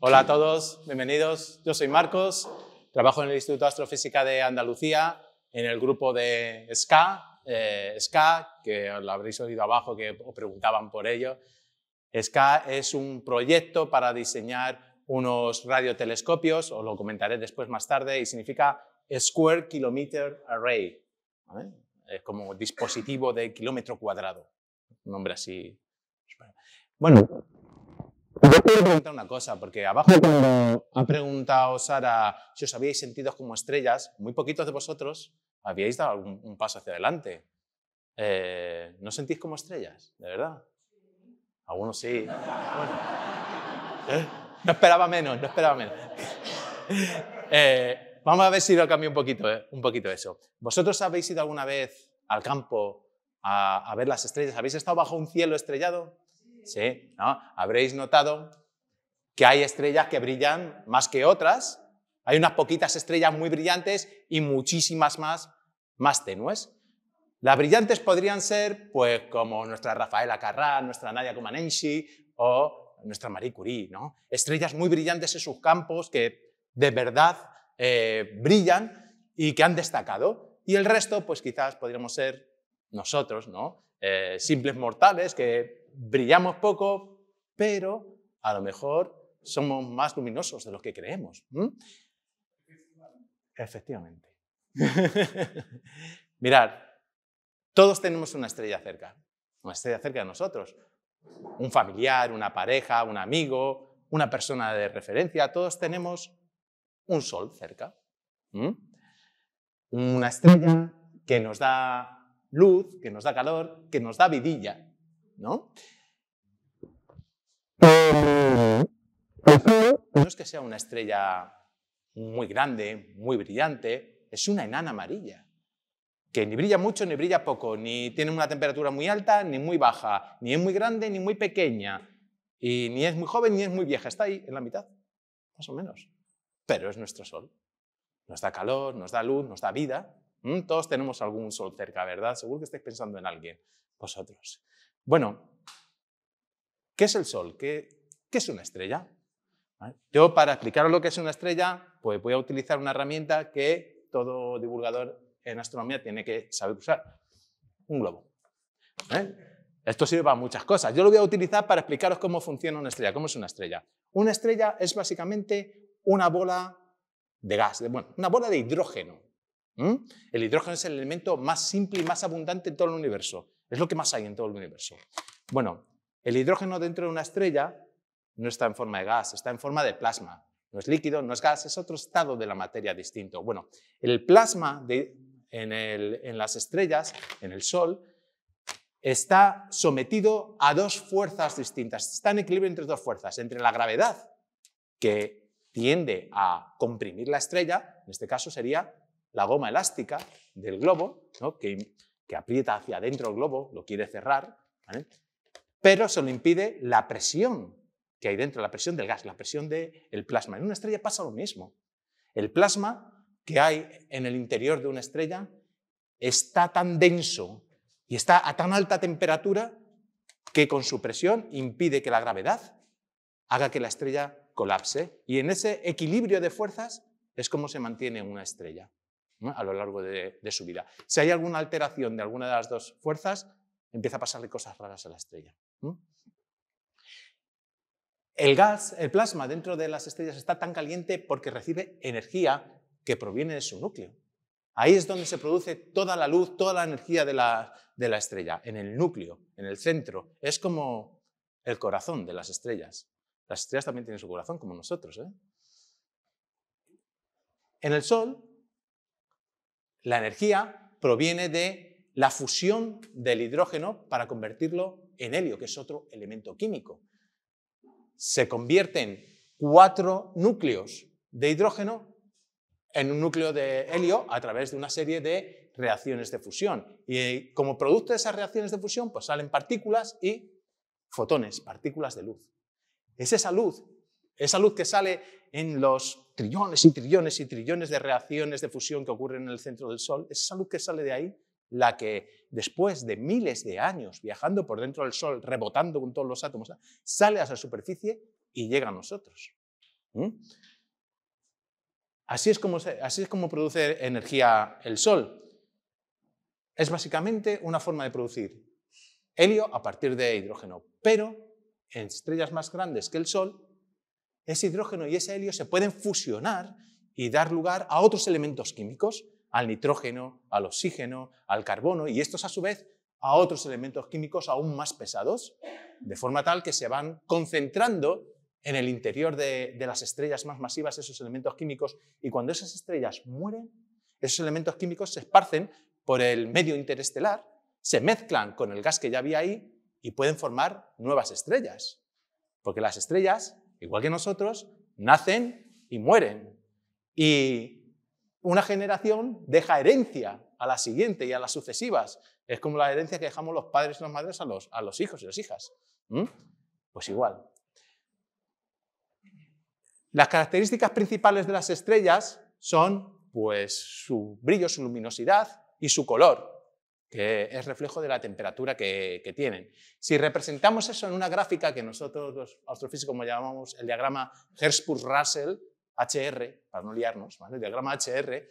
Hola a todos, bienvenidos. Yo soy Marcos, trabajo en el Instituto de Astrofísica de Andalucía, en el grupo de SCA, eh, SCA, que lo habréis oído abajo, que os preguntaban por ello. SCA es un proyecto para diseñar unos radiotelescopios, os lo comentaré después más tarde, y significa Square Kilometer Array, es como dispositivo de kilómetro cuadrado, un nombre así. Bueno, yo quiero preguntar una cosa, porque abajo cuando ha preguntado Sara si os habíais sentido como estrellas, muy poquitos de vosotros habíais dado un, paso hacia adelante. Eh, ¿No sentís como estrellas, de verdad? Algunos sí. ¿Eh? No esperaba menos, no esperaba menos. Eh, vamos a ver si lo cambio un poquito, un poquito eso. ¿Vosotros habéis ido alguna vez al campo a, a ver las estrellas? ¿Habéis estado bajo un cielo estrellado? Sí, ¿no? Habréis notado que hay estrellas que brillan más que otras. Hay unas poquitas estrellas muy brillantes y muchísimas más más tenues. Las brillantes podrían ser, pues, como nuestra Rafaela Carrà, nuestra Nadia Comaneci o nuestra Marie Curie, ¿no? Estrellas muy brillantes en sus campos que de verdad eh, brillan y que han destacado. Y el resto, pues quizás podríamos ser nosotros, ¿no? Eh, simples mortales que brillamos poco, pero a lo mejor somos más luminosos de lo que creemos. Efectivamente. Mirad, todos tenemos una estrella cerca, una estrella cerca de nosotros. Un familiar, una pareja, un amigo, una persona de referencia, todos tenemos un sol cerca. Una estrella que nos da luz, que nos da calor, que nos da vidilla. ¿No? No es que sea una estrella muy grande, muy brillante, es una enana amarilla, que ni brilla mucho ni brilla poco, ni tiene una temperatura muy alta ni muy baja, ni es muy grande ni muy pequeña, y ni es muy joven ni es muy vieja, está ahí en la mitad, más o menos. Pero es nuestro sol. Nos da calor, nos da luz, nos da vida. ¿Mm? Todos tenemos algún sol cerca, ¿verdad? Seguro que estáis pensando en alguien, vosotros. Bueno, ¿qué es el Sol? ¿Qué, es una estrella? Yo, para explicaros lo que es una estrella, pues voy a utilizar una herramienta que todo divulgador en astronomía tiene que saber usar. Un globo. Esto sirve para muchas cosas. Yo lo voy a utilizar para explicaros cómo funciona una estrella, cómo es una estrella. Una estrella es básicamente una bola de gas, bueno, una bola de hidrógeno. El hidrógeno es el elemento más simple y más abundante en todo el universo. Es lo que más hay en todo el universo. Bueno, el hidrógeno dentro de una estrella no está en forma de gas, está en forma de plasma. No es líquido, no es gas, es otro estado de la materia distinto. Bueno, el plasma en, las estrellas, en el Sol, está sometido a dos fuerzas distintas. Está en equilibrio entre dos fuerzas, entre la gravedad, que tiende a comprimir la estrella, en este caso sería la goma elástica del globo, que que aprieta hacia adentro el globo, lo quiere cerrar, pero se lo impide la presión que hay dentro, la presión del gas, la presión del plasma. En una estrella pasa lo mismo. El plasma que hay en el interior de una estrella está tan denso y está a tan alta temperatura que con su presión impide que la gravedad haga que la estrella colapse. Y en ese equilibrio de fuerzas es como se mantiene una estrella a lo largo de, su vida. Si hay alguna alteración de alguna de las dos fuerzas, empieza a pasarle cosas raras a la estrella. El gas, el plasma dentro de las estrellas está tan caliente porque recibe energía que proviene de su núcleo. Ahí es donde se produce toda la luz, toda la energía de la, estrella, en el núcleo, en el centro. Es como el corazón de las estrellas. Las estrellas también tienen su corazón, como nosotros. ¿eh? En el Sol la energía proviene de la fusión del hidrógeno para convertirlo en helio, que es otro elemento químico. Se convierten cuatro núcleos de hidrógeno en un núcleo de helio a través de una serie de reacciones de fusión. Y como producto de esas reacciones de fusión, pues salen partículas y fotones, partículas de luz. Es esa luz, esa luz que sale en los trillones y trillones y trillones de reacciones de fusión que ocurren en el centro del Sol, es esa luz que sale de ahí la que después de miles de años viajando por dentro del Sol, rebotando con todos los átomos, sale a esa superficie y llega a nosotros. Así es, como así es como produce energía el Sol. Es básicamente una forma de producir helio a partir de hidrógeno, pero en estrellas más grandes que el Sol, ese hidrógeno y ese helio se pueden fusionar y dar lugar a otros elementos químicos, al nitrógeno, al oxígeno, al carbono, y estos a su vez a otros elementos químicos aún más pesados, de forma tal que se van concentrando en el interior de, las estrellas más masivas esos elementos químicos, y cuando esas estrellas mueren, esos elementos químicos se esparcen por el medio interestelar, se mezclan con el gas que ya había ahí y pueden formar nuevas estrellas. Porque las estrellas, igual que nosotros, nacen y mueren. Y una generación deja herencia a la siguiente y a las sucesivas. Es como la herencia que dejamos los padres y las madres a los, a los hijos y las hijas. Pues igual. Las características principales de las estrellas son pues, su brillo, su luminosidad y su color, que es reflejo de la temperatura que, tienen. Si representamos eso en una gráfica que nosotros los astrofísicos llamamos el diagrama Hertzsprung-Russell, HR, para no liarnos, el diagrama HR,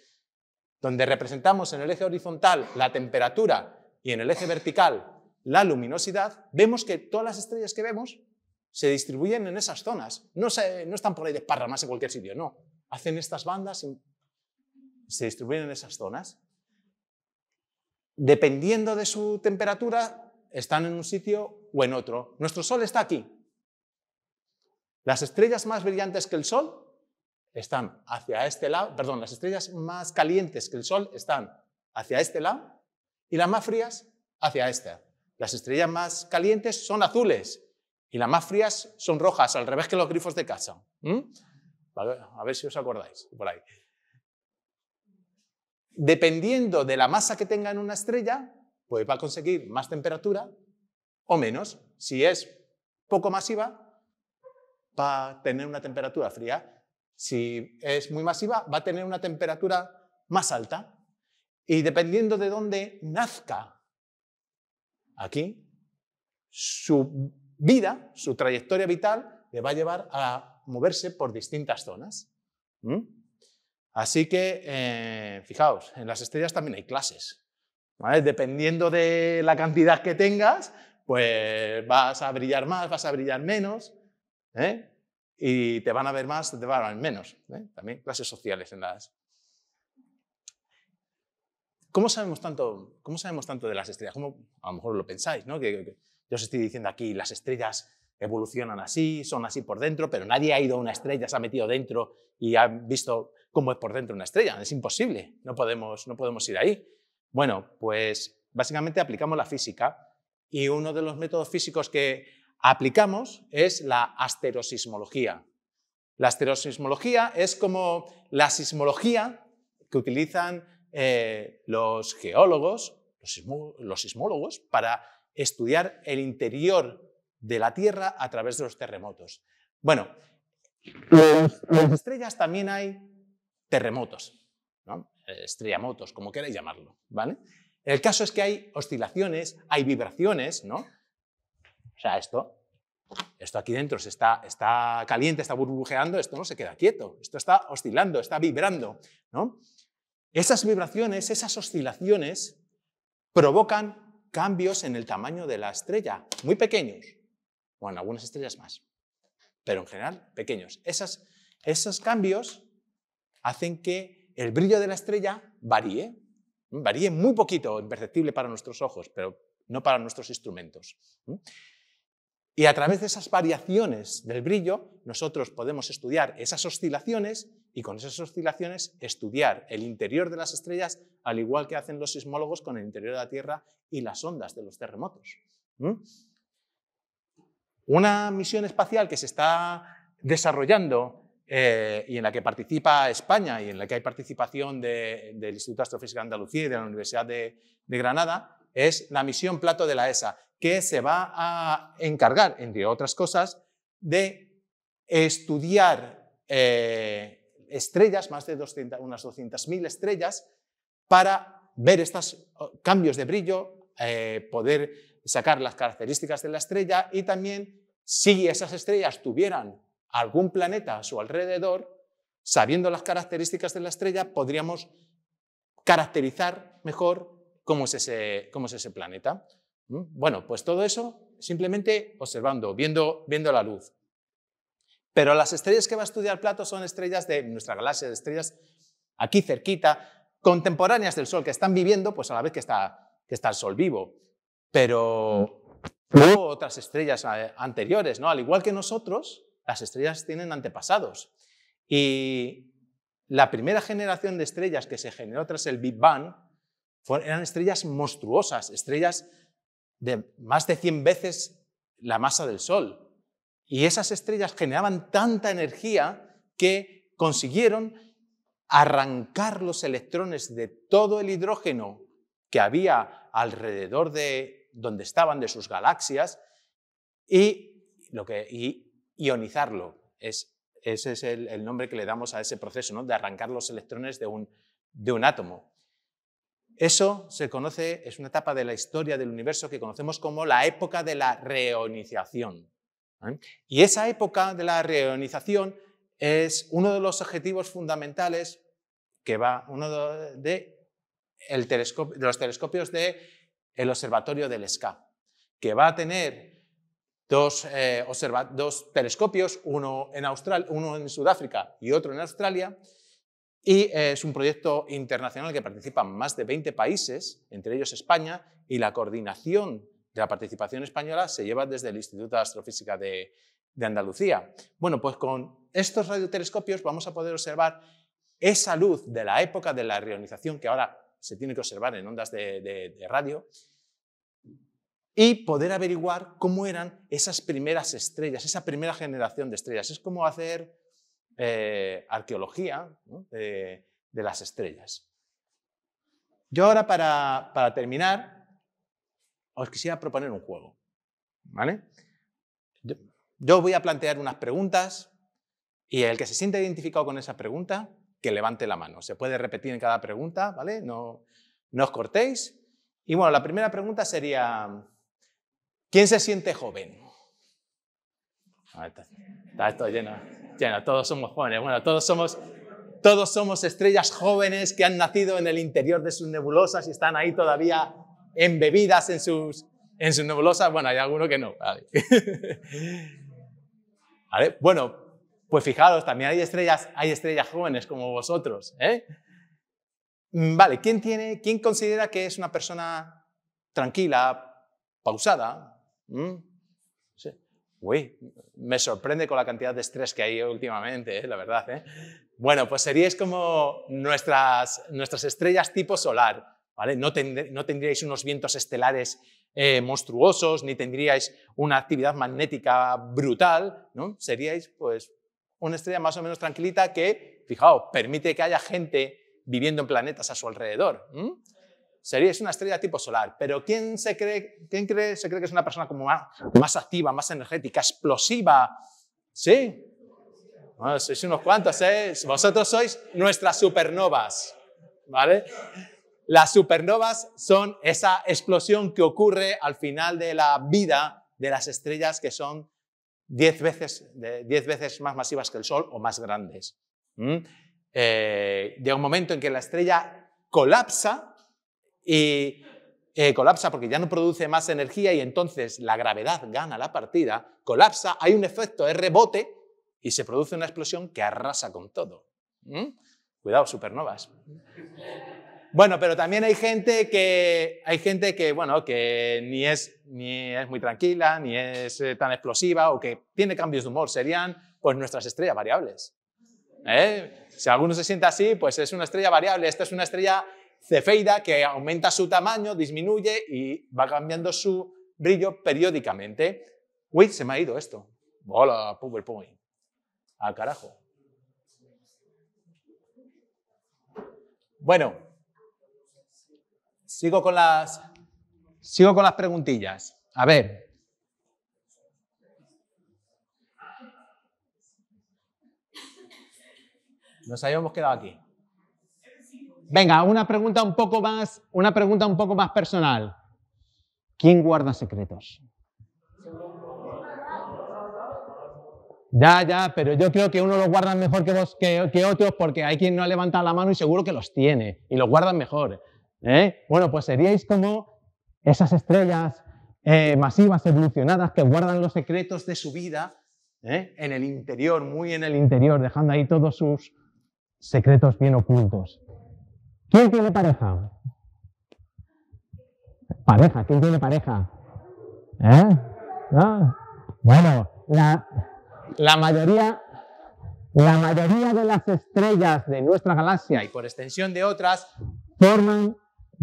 donde representamos en el eje horizontal la temperatura y en el eje vertical la luminosidad, vemos que todas las estrellas que vemos se distribuyen en esas zonas. No, están por ahí de más en cualquier sitio, no. Hacen estas bandas y se distribuyen en esas zonas. Dependiendo de su temperatura, están en un sitio o en otro. Nuestro Sol está aquí. Las estrellas más brillantes que el Sol están hacia este lado, perdón, las estrellas más calientes que el Sol están hacia este lado y las más frías hacia este. Las estrellas más calientes son azules y las más frías son rojas, al revés que los grifos de casa. A ver si os acordáis por ahí. Dependiendo de la masa que tenga en una estrella, pues va a conseguir más temperatura o menos. Si es poco masiva, va a tener una temperatura fría. Si es muy masiva, va a tener una temperatura más alta. Y dependiendo de dónde nazca aquí, su vida, su trayectoria vital, le va a llevar a moverse por distintas zonas. Así que, eh, fijaos, en las estrellas también hay clases. Dependiendo de la cantidad que tengas, pues vas a brillar más, vas a brillar menos. ¿eh? y te van a ver más, te van a ver menos. ¿eh? También clases sociales en las... ¿Cómo sabemos tanto, cómo sabemos tanto de las estrellas? ¿Cómo, a lo mejor lo pensáis, ¿no? Que, yo os estoy diciendo aquí, las estrellas evolucionan así, son así por dentro, pero nadie ha ido a una estrella, se ha metido dentro y ha visto cómo es por dentro una estrella. Es imposible, no podemos, no podemos ir ahí. Bueno, pues básicamente aplicamos la física y uno de los métodos físicos que aplicamos es la asterosismología. La asterosismología es como la sismología que utilizan eh, los geólogos, los, sismólogos, para estudiar el interior de la Tierra a través de los terremotos. Bueno, en las estrellas también hay terremotos, ¿no? estrellamotos, como queráis llamarlo. ¿vale? El caso es que hay oscilaciones, hay vibraciones, ¿no? O sea, esto, esto aquí dentro se está, está caliente, está burbujeando, esto no se queda quieto, esto está oscilando, está vibrando. ¿no? Esas vibraciones, esas oscilaciones provocan cambios en el tamaño de la estrella, muy pequeños, bueno, algunas estrellas más, pero en general pequeños. Esas, esos cambios hacen que el brillo de la estrella varíe, varíe muy poquito, imperceptible para nuestros ojos, pero no para nuestros instrumentos. Y a través de esas variaciones del brillo, nosotros podemos estudiar esas oscilaciones y con esas oscilaciones estudiar el interior de las estrellas, al igual que hacen los sismólogos con el interior de la Tierra y las ondas de los terremotos. Una misión espacial que se está desarrollando eh, y en la que participa España y en la que hay participación del Instituto de Astrofísica de Andalucía y de la Universidad de Granada, es la misión Plato de la ESA que se va a encargar, entre otras cosas, de estudiar eh, estrellas, más de 200, unas 200.000 estrellas, para ver estos oh, cambios de brillo, eh, poder sacar las características de la estrella y también si esas estrellas tuvieran algún planeta a su alrededor, sabiendo las características de la estrella, podríamos caracterizar mejor cómo es ese, cómo es ese planeta. ¿Mm? Bueno, pues todo eso simplemente observando, viendo, viendo la luz. Pero las estrellas que va a estudiar Plato son estrellas de nuestra galaxia, de estrellas aquí cerquita, contemporáneas del Sol, que están viviendo pues a la vez que está, que está el Sol vivo. Pero hubo otras estrellas eh, anteriores, ¿no? Al igual que nosotros, las estrellas tienen antepasados. Y la primera generación de estrellas que se generó tras el Big Bang eran estrellas monstruosas, estrellas de más de 100 veces la masa del Sol. Y esas estrellas generaban tanta energía que consiguieron arrancar los electrones de todo el hidrógeno que había alrededor de donde estaban, de sus galaxias, y, lo que, ionizarlo. Es, ese es el, nombre que le damos a ese proceso, ¿no? de arrancar los electrones de un, de un átomo. Eso se conoce, es una etapa de la historia del universo que conocemos como la época de la reionización. ¿eh? Y esa época de la reionización es uno de los objetivos fundamentales que va, uno de, de los telescopios del el Observatorio del SCA, que va a tener dos, eh, dos telescopios, uno en, Austral, uno en Sudáfrica y otro en Australia, y es un proyecto internacional que participan más de 20 países, entre ellos España, y la coordinación de la participación española se lleva desde el Instituto de Astrofísica de, Andalucía. Bueno, pues con estos radiotelescopios vamos a poder observar esa luz de la época de la reionización que ahora se tiene que observar en ondas de, de radio y poder averiguar cómo eran esas primeras estrellas, esa primera generación de estrellas. Es como hacer eh, arqueología de, las estrellas. Yo ahora, para, terminar, os quisiera proponer un juego. ¿vale? Yo, voy a plantear unas preguntas y el que se sienta identificado con esa pregunta, que levante la mano. Se puede repetir en cada pregunta, ¿vale? No, no os cortéis. Y bueno, la primera pregunta sería, ¿quién se siente joven? está esto lleno todos somos jóvenes. Bueno, todos somos, todos somos estrellas jóvenes que han nacido en el interior de sus nebulosas y están ahí todavía embebidas en sus, en sus nebulosas. Bueno, hay algunos que no. Vale. Bueno, pues fijaros, también hay estrellas, hay estrellas jóvenes como vosotros. ¿eh? Mm, vale, ¿quién, tiene, ¿quién considera que es una persona tranquila, pausada? ¿Mm? Me sorprende con la cantidad de estrés que hay últimamente, ¿eh? la verdad. ¿eh? Bueno, pues seríais como nuestras, nuestras estrellas tipo solar. ¿vale? No, tendríais unos vientos estelares eh, monstruosos, ni tendríais una actividad magnética brutal. ¿no? Seríais pues, una estrella más o menos tranquilita que, fijaos, permite que haya gente viviendo en planetas a su alrededor seríais una estrella tipo solar. Pero ¿quién, se cree, quién cree, se cree que es una persona como más, activa, más energética, explosiva? ¿Sí? Bueno, sois unos cuantos, ¿eh? Vosotros sois nuestras supernovas, ¿vale? Las supernovas son esa explosión que ocurre al final de la vida de las estrellas que son 10 veces, veces más masivas que el Sol o más grandes. Eh, llega un momento en que la estrella colapsa y eh, colapsa porque ya no produce más energía y entonces la gravedad gana la partida, colapsa, hay un efecto de rebote y se produce una explosión que arrasa con todo. ¿Mm? Cuidado, supernovas. Bueno, pero también hay gente que, hay gente que, bueno, que ni, es, ni es muy tranquila, ni es eh, tan explosiva o que tiene cambios de humor. Serían pues nuestras estrellas variables. ¿Eh? Si alguno se siente así, pues es una estrella variable. Esta es una estrella cefeida que aumenta su tamaño, disminuye y va cambiando su brillo periódicamente. Uy, se me ha ido esto. Hola, PowerPoint. Al carajo. Bueno, sigo con las, sigo con las preguntillas. A ver. Nos habíamos quedado aquí. Venga, una pregunta un poco más, una pregunta un poco más personal. ¿Quién guarda secretos? Ya, ya, pero yo creo que uno los guarda mejor que, vos, que, otros porque hay quien no ha levantado la mano y seguro que los tiene y los guardan mejor. ¿eh? Bueno, pues seríais como esas estrellas eh, masivas, evolucionadas, que guardan los secretos de su vida ¿eh? en el interior, muy en el interior, dejando ahí todos sus secretos bien ocultos. ¿Quién tiene pareja? Pareja, ¿quién tiene pareja? ¿Eh? Bueno, la, mayoría, la mayoría de las estrellas de nuestra galaxia y por extensión de otras forman,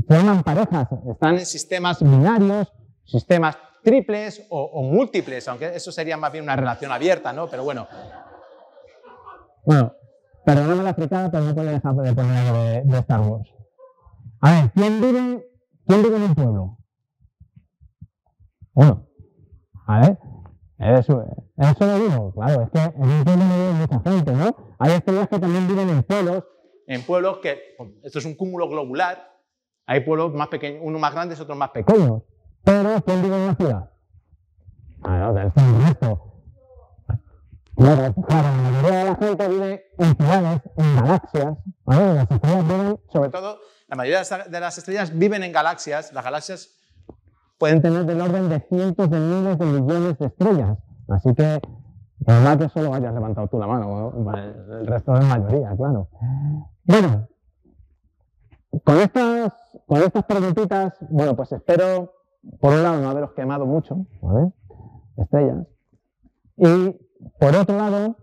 forman parejas, están en sistemas binarios, sistemas triples o, múltiples, aunque eso sería más bien una relación abierta, ¿no? Pero bueno. Bueno, perdóname la fricada, pero no puedo dejar de poner algo de, Star Wars. A ver, ¿quién vive, quién vive en un pueblo? Uno. A ver, eso, eso lo digo, claro, es que en un pueblo no vive mucha gente, ¿no? Hay estrellas que también viven en pueblos. En pueblos que, esto es un cúmulo globular, hay pueblos más pequeños, unos más grandes, otros más pequeños. Pero, ¿quién vive en una ciudad? Ah, no, es el resto. Claro, la mayoría de la gente vive en ciudades, en galaxias. ¿vale? Las estrellas viven, sobre todo, la mayoría de las estrellas viven en galaxias. Las galaxias pueden tener del orden de cientos de miles de millones de estrellas. Así que, normal que solo hayas levantado tú la mano, el resto es mayoría, claro. Bueno, con estas, con estas preguntitas, bueno, pues espero, por un lado, no haberos quemado mucho, ¿vale? Estrellas. Y, por otro lado,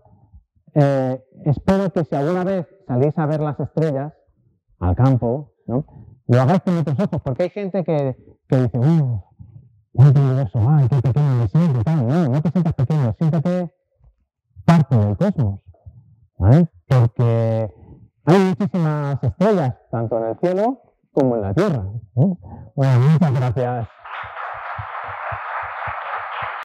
eh, espero que si alguna vez salís a ver las estrellas al campo, ¿no? lo hagáis con otros ojos, porque hay gente que, que dice, uy, cuánto universo hay, qué pequeño me siento. No, no te sientas pequeño, siéntate parte del cosmos, ¿vale? Porque hay muchísimas estrellas, tanto en el cielo como en la tierra. Bueno, muchas gracias.